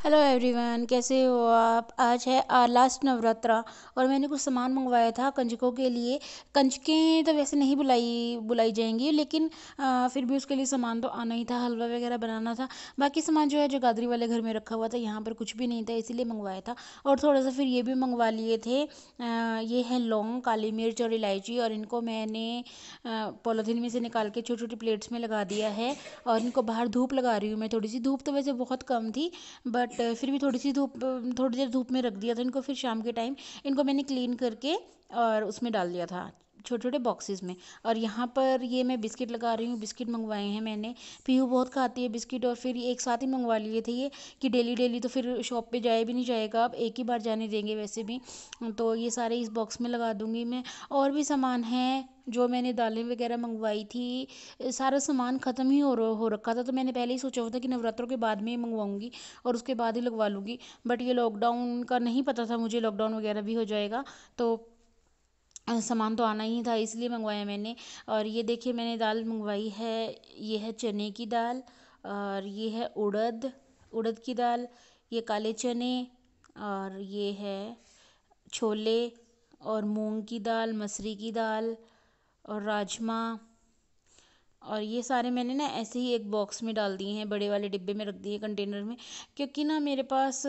Hello everyone कैसे हो आप? आज है लास्ट नवरात्रा और मैंने कुछ सामान मंगवाया था कंजकों के लिए। कंजकें तो वैसे नहीं बुलाई बुलाई जाएँगी लेकिन आ, फिर भी उसके लिए सामान तो आना ही था हलवा वगैरह बनाना था। बाकी सामान जो है जो गादरी वाले घर में रखा हुआ था यहाँ पर कुछ भी नहीं था इसीलिए मंगवाया था। और थोड़ा सा फिर ये भी मंगवा लिए थे आ, ये है लौंग काली मिर्च और इलायची और इनको मैंने पॉलीथीन में से निकाल के छोटी छोटी प्लेट्स में लगा दिया है। और इनको बाहर धूप लगा रही हूँ मैं थोड़ी सी धूप तो वैसे बहुत कम थी बट बट फिर भी थोड़ी सी धूप थोड़ी देर धूप में रख दिया था इनको, फिर शाम के टाइम इनको मैंने क्लीन करके और उसमें डाल दिया था। छोटे छोटे बॉक्सेस में। और यहाँ पर ये मैं बिस्किट लगा रही हूँ, बिस्किट मंगवाए हैं मैंने। पीहू बहुत खाती है बिस्किट और फिर एक साथ ही मंगवा लिए थे ये कि डेली डेली तो फिर शॉप पे जाए भी नहीं जाएगा, अब एक ही बार जाने देंगे वैसे भी। तो ये सारे इस बॉक्स में लगा दूँगी मैं। और भी सामान है जो मैंने दालें वगैरह मंगवाई थी, सारा सामान ख़त्म ही हो हो रखा था। तो मैंने पहले ही सोचा हुआ था कि नवरात्रों के बाद में ही मंगवाऊँगी और उसके बाद ही लगवा लूँगी। बट ये लॉकडाउन का नहीं पता था, मुझे लॉकडाउन वगैरह भी हो जाएगा। तो सामान तो आना ही था, इसलिए मंगवाया मैंने। और ये देखिए, मैंने दाल मंगवाई है, ये है चने की दाल और ये है उड़द उड़द की दाल, ये काले चने और ये है छोले और मूंग की दाल, मसरी की दाल और राजमा। और ये सारे मैंने ना ऐसे ही एक बॉक्स में डाल दिए हैं, बड़े वाले डिब्बे में रख दिए कंटेनर में, क्योंकि ना मेरे पास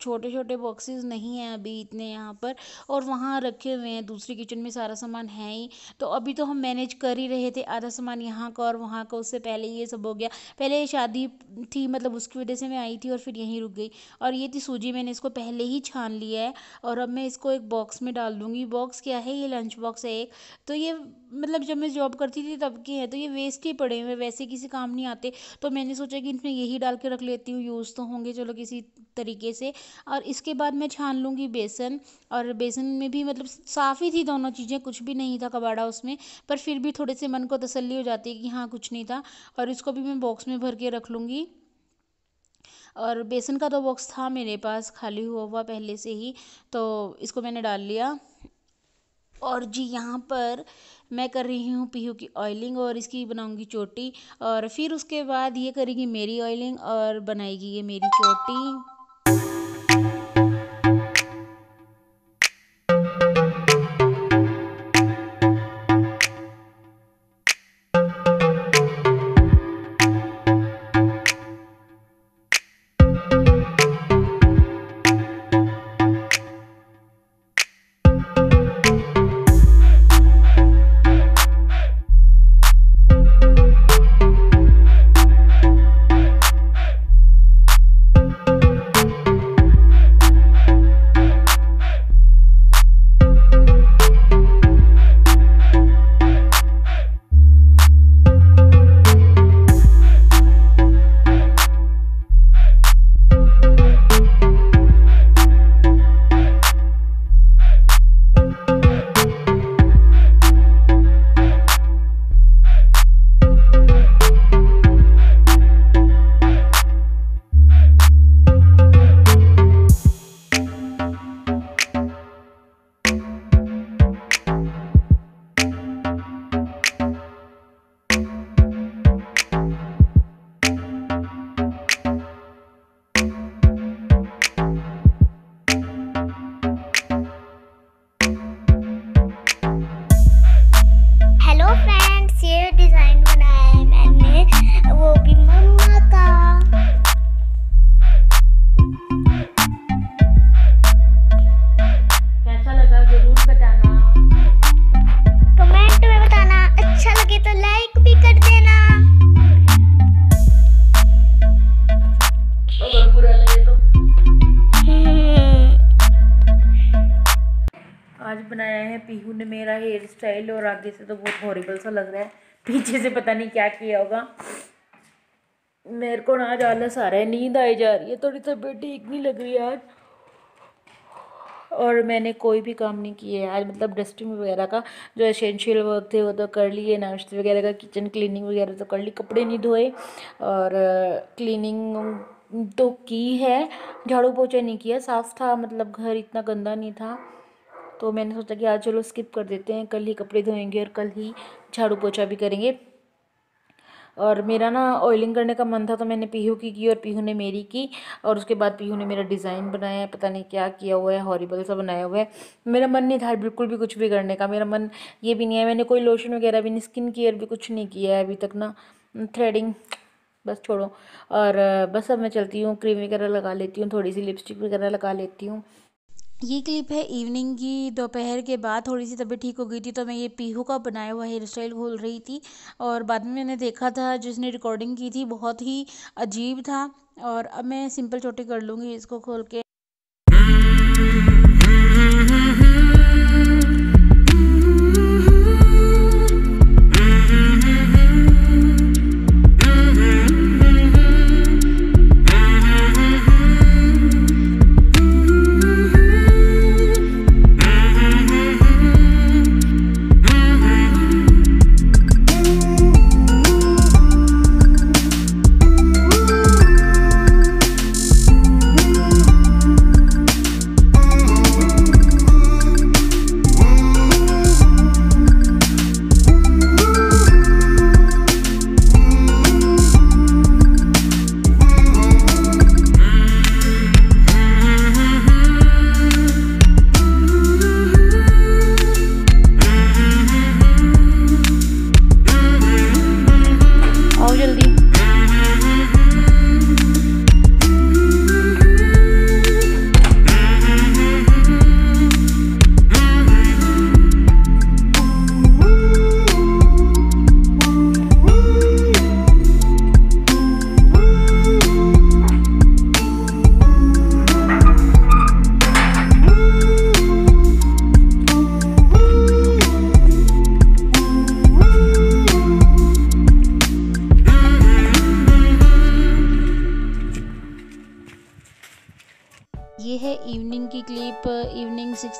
छोटे छोटे बॉक्सेस नहीं हैं अभी इतने यहाँ पर और वहाँ रखे हुए हैं। दूसरी किचन में सारा सामान है ही। तो अभी तो हम मैनेज कर ही रहे थे आधा सामान यहाँ का और वहाँ का, उससे पहले ये सब हो गया। पहले शादी थी मतलब उसकी वजह से मैं आई थी और फिर यहीं रुक गई। और ये थी सूजी, मैंने इसको पहले ही छान लिया है और अब मैं इसको एक बॉक्स में डाल दूँगी। बॉक्स क्या है? ये लंच बॉक्स है एक। तो ये मतलब जब मैं जॉब करती थी तब के हैं तो ये वेस्ट ही पड़े हुए वैसे किसी काम नहीं आते। तो मैंने सोचा कि इनमें यही डाल के रख लेती हूँ यूज़ तो होंगे, चलो किसी तरीके से। और इसके बाद मैं छान लूँगी बेसन, और बेसन में भी मतलब साफ़ ही थी दोनों चीज़ें, कुछ भी नहीं था कबाड़ा उसमें, पर फिर भी थोड़े से मन को तसल्ली हो जाती है कि हाँ कुछ नहीं था। और इसको भी मैं बॉक्स में भर के रख लूँगी। और बेसन का तो बॉक्स था मेरे पास, खाली हुआ हुआ पहले से ही तो इसको मैंने डाल लिया। और जी यहाँ पर मैं कर रही हूँ पीहू की ऑयलिंग और इसकी बनाऊँगी चोटी और फिर उसके बाद ये करेगी मेरी ऑयलिंग और बनाएगी ये मेरी चोटी। है, पीहू ने मेरा हेयर स्टाइल और आगे से तो बहुत हॉरिबल सा लग रहा है। पीछे से पता नहीं क्या किया होगा। मेरे को ना आज आलस आ रहा है, नींद आई जा रही है, थोड़ी तबीयत ठीक नहीं लग रही आज और मैंने कोई भी काम नहीं किया है आज मतलब डस्टिंग वगैरह का, जो एसेंशियल वर्क थे वो तो कर लिए, नाश्ते वगैरह का किचन क्लीनिंग वगैरह तो कर ली, कपड़े नहीं धोए। और क्लीनिंग तो की है, झाड़ू पोछा नहीं किया, साफ़ था मतलब घर इतना गंदा नहीं था। तो मैंने सोचा कि आज चलो स्किप कर देते हैं, कल ही कपड़े धोएँगे और कल ही झाड़ू पोछा भी करेंगे। और मेरा ना ऑयलिंग करने का मन था तो मैंने पीहू की की और पीहू ने मेरी की और उसके बाद पीहू ने मेरा डिज़ाइन बनाया है पता नहीं क्या किया हुआ है हॉरिबल सा बनाया हुआ है। मेरा मन नहीं था बिल्कुल भी कुछ भी करने का, मेरा मन ये भी नहीं है, मैंने कोई लोशन वगैरह भी नहीं स्किन केयर भी कुछ नहीं किया है अभी तक ना। थ्रेडिंग बस छोड़ो। और, बस अब मैं चलती हूँ क्रीम वगैरह लगा लेती हूँ, थोड़ी सी लिपस्टिक वगैरह लगा लेती हूँ। ये क्लिप है इवनिंग की, दोपहर के बाद थोड़ी सी तबीयत ठीक हो गई थी तो मैं ये पीहू का बनाया हुआ हेयर स्टाइल खोल रही थी और बाद में मैंने देखा था जिसने रिकॉर्डिंग की थी, बहुत ही अजीब था और अब मैं सिंपल छोटे कर लूँगी इसको खोल के।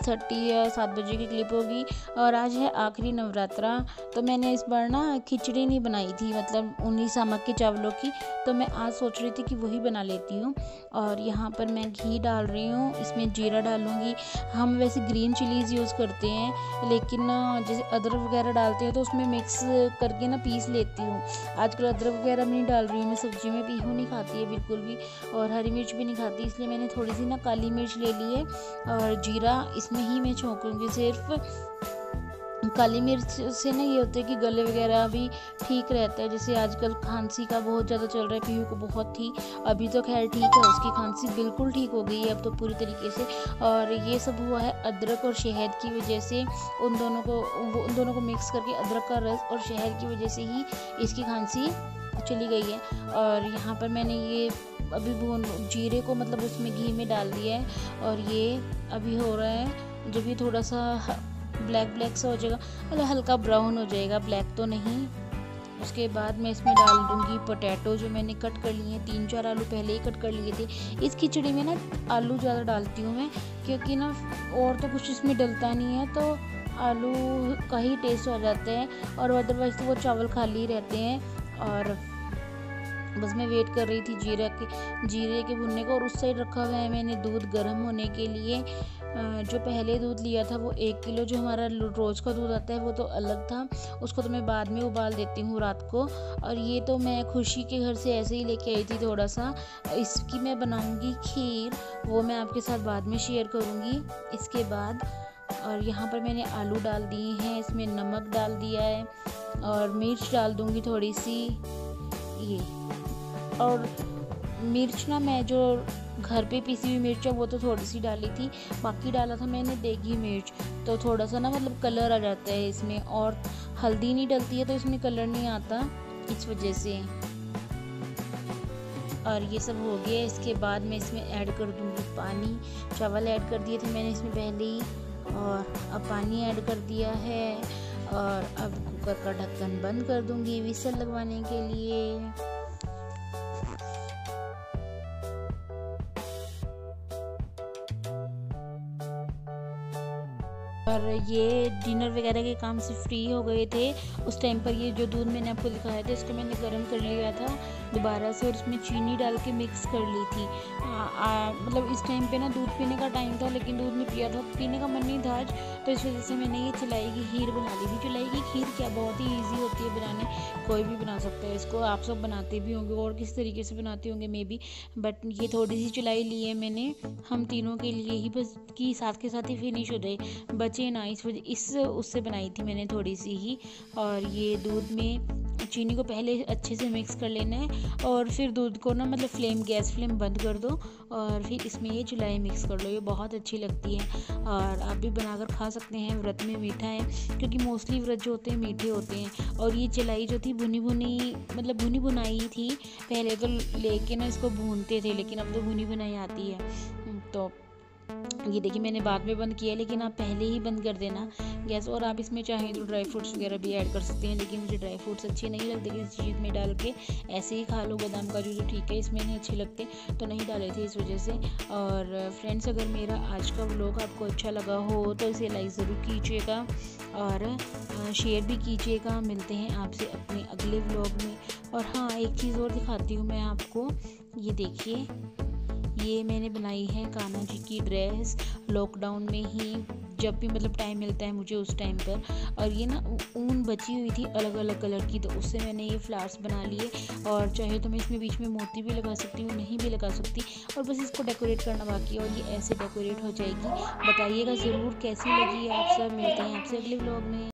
थर्टी या सात बजे की क्लिप होगी और आज है आखिरी नवरात्रा। तो मैंने इस बार ना खिचड़ी नहीं बनाई थी मतलब उन्हीं सामक के चावलों की। तो मैं आज सोच रही थी कि वही बना लेती हूँ। और यहाँ पर मैं घी डाल रही हूँ, इसमें जीरा डालूँगी। हम वैसे ग्रीन चिलीज़ यूज़ करते हैं, लेकिन जैसे अदरक वगैरह डालते हैं तो उसमें मिक्स करके ना पीस लेती हूँ। आजकल अदरक वगैरह नहीं डाल रही हूँ मैं, सब्ज़ी में पीहू नहीं खाती है बिल्कुल भी। और हरी मिर्च भी नहीं खाती, इसलिए मैंने थोड़ी सी ना काली मिर्च ले ली है। और जीरा, इसमें ही मैं छोंकूँगी सिर्फ़ काली मिर्च से ना ये होता है कि गले वगैरह भी ठीक रहता है। जैसे आजकल खांसी का बहुत ज़्यादा चल रहा है, पीहू को बहुत थी अभी तो खैर ठीक है, उसकी खांसी बिल्कुल ठीक हो गई है अब तो पूरी तरीके से। और ये सब हुआ है अदरक और शहद की वजह से। उन दोनों को, वो उन दोनों को मिक्स करके अदरक का रस और शहद की वजह से ही इसकी खांसी चली गई है। और यहाँ पर मैंने ये अभी भून, जीरे को मतलब उसमें घी में डाल दिया है। और ये अभी हो रहा है जब ये थोड़ा सा ब्लैक ब्लैक सा हो जाएगा मतलब हल्का ब्राउन हो जाएगा ब्लैक तो नहीं। उसके बाद मैं इसमें डाल दूँगी पोटैटो जो मैंने कट कर लिए हैं, तीन चार आलू पहले ही कट कर लिए थे। इस खिचड़ी में ना आलू ज़्यादा डालती हूँ मैं, क्योंकि ना और तो कुछ इसमें डलता नहीं है तो आलू का ही टेस्ट हो जाते हैं और अदरवाइज़ तो वो चावल खाली रहते हैं। और बस मैं वेट कर रही थी जीरा के, जीरे के भुनने को और उस साइड रखा हुआ है मैंने दूध गर्म होने के लिए। जो पहले दूध लिया था, वो एक किलो जो हमारा रोज़ का दूध आता है, वो तो अलग था। उसको तो मैं बाद में उबाल देती हूँ रात को। और ये तो मैं खुशी के घर से ऐसे ही लेके आई थी थोड़ा सा इसकी मैं बनाऊँगी खीर, वो मैं आपके साथ बाद में शेयर करूँगी। इसके बाद, और यहाँ पर मैंने आलू डाल दिए हैं, इसमें नमक डाल दिया है, और मिर्च डाल दूँगी थोड़ी सी ये। और मिर्च ना मैं जो घर पे पीसी हुई मिर्च है, वो तो थोड़ी सी डाली थी, बाकी डाला था मैंने देगी मिर्च तो थोड़ा सा ना मतलब कलर आ जाता है इसमें, और हल्दी नहीं डलती है तो इसमें कलर नहीं आता, इस वजह से। और ये सब हो गया, इसके बाद मैं इसमें ऐड कर दूँगी पानी, चावल ऐड कर दिए थे मैंने इसमें पहले ही, और अब पानी ऐड कर दिया है, और अब कुकर का ढक्कन बंद कर दूँगी विसल लगवाने के लिए। और ये डिनर वगैरह के काम से फ्री हो गए थे। उस टाइम पर ये जो दूध मैंने आपको दिखाया था, इसको मैंने गर्म कर लिया था दोबारा से और इसमें चीनी डाल के मिक्स कर ली थी। मतलब इस टाइम पे ना दूध पीने का टाइम था, लेकिन दूध नहीं पिया था, पीने का मन नहीं था आज। तो इस वजह से मैंने ये चलाई की खीर बना ली थी। चलाई की खीर क्या बहुत ही ईजी होती है बनाने। कोई भी बना सकता है, इसको आप सब बनाते भी होंगे और किस तरीके से बनाते होंगे मे बी बट ये थोड़ी सी चलाई ली है मैंने। हम तीनों के लिए ही बस की साथ के साथ ही फिनिश हो जाए। बचे ना इस वजह इस, उससे बनाई थी मैंने थोड़ी सी ही। और ये दूध में चीनी को पहले अच्छे से मिक्स कर लेना है और फिर दूध को ना मतलब फ्लेम गैस फ्लेम बंद कर दो और फिर इसमें ये चुलाई मिक्स कर लो, ये बहुत अच्छी लगती है। और आप भी बनाकर खा सकते हैं, व्रत में मीठा है, क्योंकि मोस्टली व्रत जो होते हैं, मीठे होते हैं। और ये चलाई जो थी, भुनी भुनी मतलब भुनी बुनाई थी, पहले तो लेके ना इसको भूनते थे, लेकिन अब तो भुनी बुनाई आती है। तो ये देखिए, मैंने बाद में बंद किया, लेकिन आप पहले ही बंद कर देना गैस, और आप इसमें चाहें तो ड्राई फ्रूट्स वगैरह भी ऐड कर सकते हैं, लेकिन मुझे ड्राई फ्रूट्स अच्छे नहीं लगते, इस चीज़ में डाल के ऐसे ही खा लो, बादाम जो ठीक है, इसमें नहीं अच्छे लगते तो नहीं डाले थे इस वजह से। और फ्रेंड्स, अगर मेरा आज का व्लॉग आपको अच्छा लगा हो तो इसे लाइक ज़रूर कीजिएगा, और शेयर भी कीजिएगा। मिलते हैं आपसे अपने अगले व्लॉग में। और हाँ एक चीज़ और दिखाती हूँ मैं आपको, ये देखिए। ये मैंने बनाई है कान्हा जी की ड्रेस। लॉकडाउन में ही जब भी मतलब टाइम मिलता है मुझे उस टाइम पर। और ये ना ऊन बची हुई थी अलग अलग कलर की तो उससे मैंने ये फ्लावर्स बना लिए। और चाहे तो मैं इसमें बीच में मोती भी लगा सकती हूँ, नहीं भी लगा सकती। और बस इसको डेकोरेट करना बाकी है और ये ऐसे डेकोरेट हो जाएगी। बताइएगा ज़रूर कैसी लगी आप सब। मिलते हैं आपसे अगले ब्लॉग में।